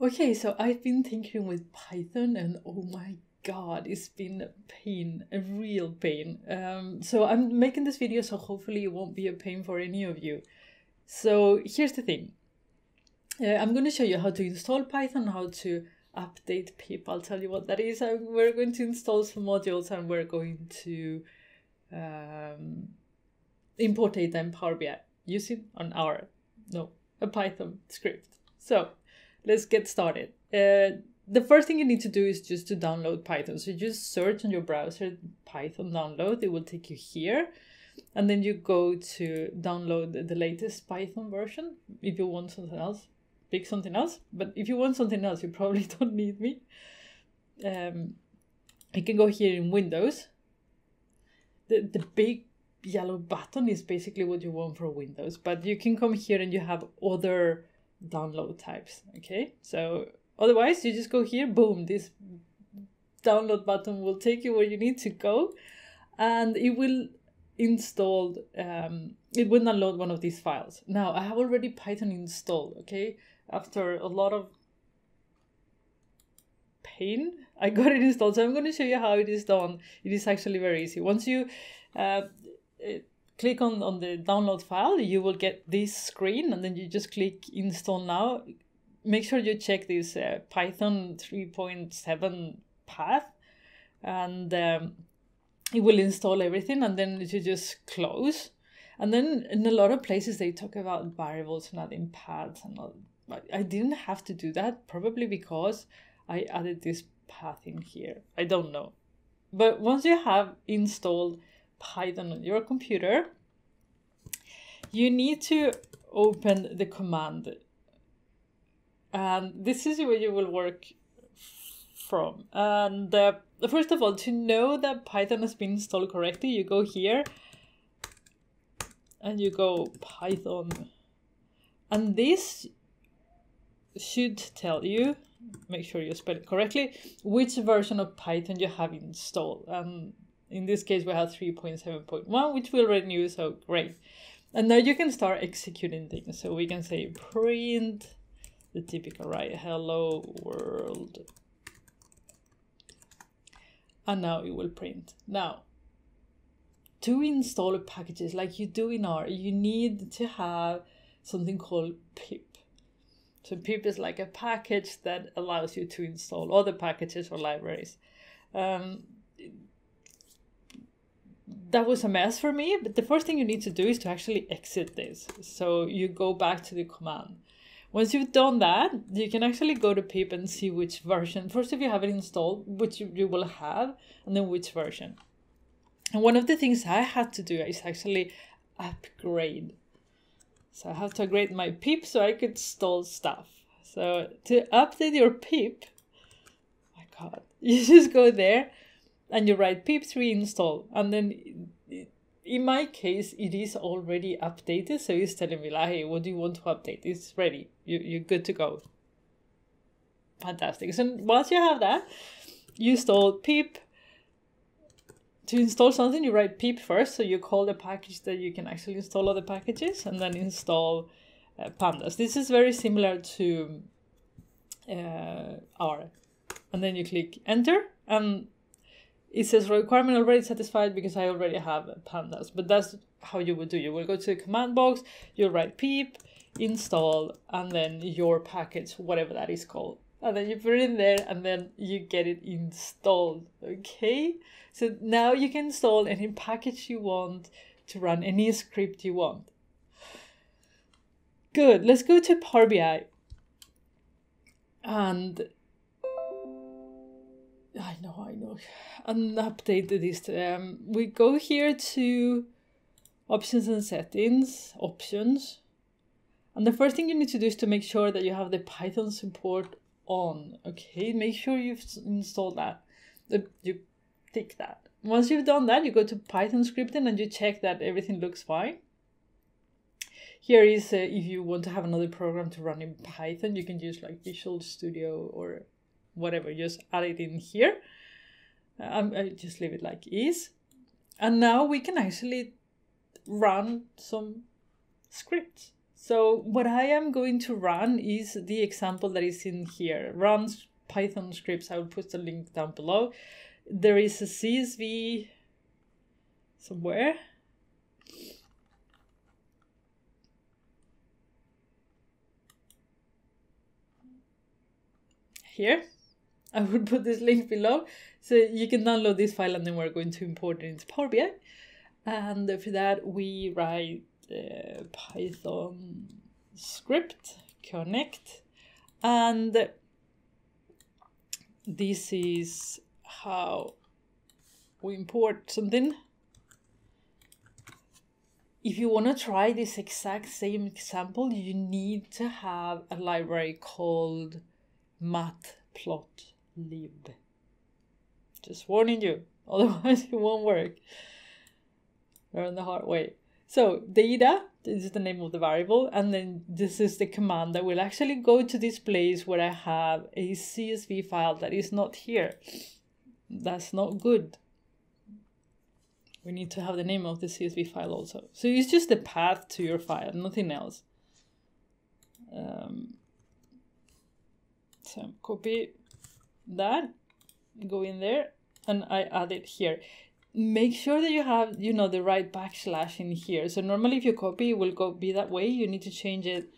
Okay, so I've been thinking with Python, and oh my god, it's been a pain, a real pain. Um, so I'm making this video, so hopefully it won't be a pain for any of you. So here's the thing. Uh, I'm going to show you how to install Python, how to update pip. I'll tell you what that is. And we're going to install some modules and we're going to um, import data in Power BI using an R, no, a Python script. So let's get started. Uh, the first thing you need to do is just to download Python. So you just search on your browser Python download. It will take you here. And then you go to download the latest Python version if you want something else. Pick something else. But if you want something else, you probably don't need me. Um, you can go here in Windows. The, the big yellow button is basically what you want for Windows. But you can come here and you have other download types. Okay, so otherwise you just go here, boom, this download button will take you where you need to go, and it will install. Um, it will download one of these files. Now I have already Python installed. Okay, after a lot of pain, I got it installed. So I'm going to show you how it is done. It is actually very easy. Once you uh, click on, on the download file, you will get this screen and then you just click install now. Make sure you check this uh, Python 3.7 path and um, it will install everything and then you just close. And then in a lot of places they talk about variables and adding paths and all. I didn't have to do that, probably because I added this path in here. I don't know. But once you have installed Python on your computer, you need to open the command. And this is where you will work from. And uh, first of all, to know that Python has been installed correctly, you go here and you go Python. And this should tell you, make sure you spell it correctly, which version of Python you have installed. And in this case, we have 3.7.1, which we already knew, so great. And now you can start executing things. So we can say print the typical, right? Hello world. And now it will print. Now, to install packages like you do in R, you need to have something called pip. So pip is like a package that allows you to install other packages or libraries. Um, that was a mess for me, but the first thing you need to do is to actually exit this. So you go back to the command. Once you've done that, you can actually go to pip and see which version. First, if you have it installed, which you, will have, and then which version. And one of the things I had to do is actually upgrade. So I have to upgrade my pip so I could install stuff. So to update your pip, my god, you just go there and you write pip3 install and then in my case it is already updated so it's telling me like hey what do you want to update? It's ready. You, you're good to go. Fantastic. So once you have that you install pip. To install something you write pip first so you call the package that you can actually install other packages and then install uh, pandas. This is very similar to uh, r. And then you click enter and it says requirement already satisfied because I already have pandas, but that's how you would do. You will go to the command box, you'll write pip, install, and then your package, whatever that is called. And then you put it in there and then you get it installed. Okay? So now you can install any package you want to run any script you want. Good. Let's go to Power BI. And I know, I know. And update this. Um, we go here to options and settings, options. And the first thing you need to do is to make sure that you have the Python support on. Okay, make sure you've installed that. You tick that. Once you've done that, you go to Python scripting and you check that everything looks fine. Here is uh, if you want to have another program to run in Python, you can use like Visual Studio or whatever, just add it in here. Um, I just leave it like is. And now we can actually run some scripts. So what I am going to run is the example that is in here. Run Python scripts. I will put the link down below. There is a CSV somewhere. Here. I will put this link below. So you can download this file and then we're going to import it into Power BI. And for that we write uh, Python script connect and this is how we import something if you want to try this exact same example you need to have a library called matplotlib just warning you otherwise it won't work learn the hard way so data is the name of the variable, and then this is the command that will actually go to this place where I have a CSV file that is not here. That's not good. We need to have the name of the CSV file also. So it's just the path to your file, nothing else. Um, so copy that, go in there, and I add it here. Make sure that you have you know the right backslash in here. So normally if you copy it will go be that way. You need to change it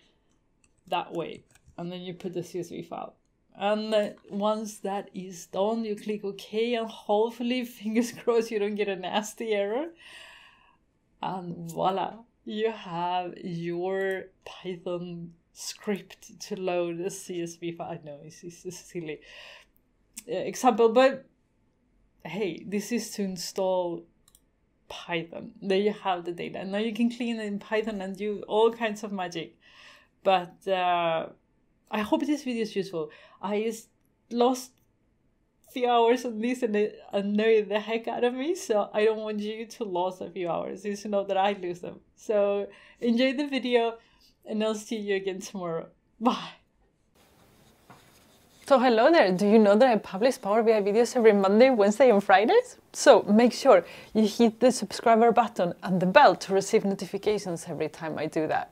that way. And then you put the csv file. And once that is done you click ok and hopefully fingers crossed you don't get a nasty error. And voila you have your python script to load a csv file. I know it's, it's silly example but hey, this is to install Python. There you have the data. And now you can clean it in Python and do all kinds of magic. But uh, I hope this video is useful. I lost few hours on this and it annoyed the heck out of me. So I don't want you to lose a few hours. It's know that I lose them. So enjoy the video and I'll see you again tomorrow. Bye. So hello there, do you know that I publish Power BI videos every Monday, Wednesday and Fridays? So make sure you hit the subscriber button and the bell to receive notifications every time I do that.